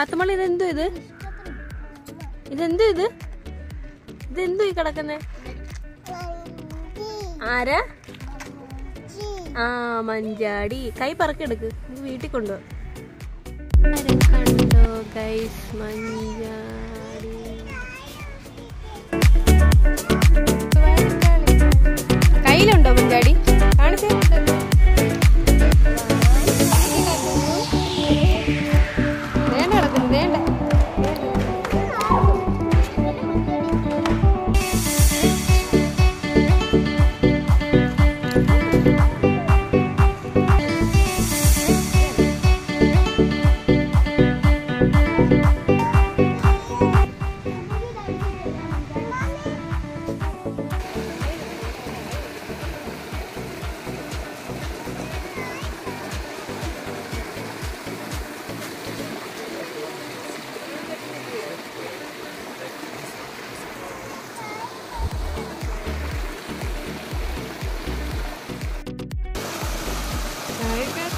കാത്തുമണി ഇതെന്തോ ഇത് ഇതെന്തോ ഇത് ഇതെന്തോ ഈ കിടക്കുന്നേ ആരാ ആ മഞ്ചാടി കൈ പറക്കെടുക്ക് വീട്ടിൽ കൊണ്ടുപോകും കണ്ടോ മഞ്ച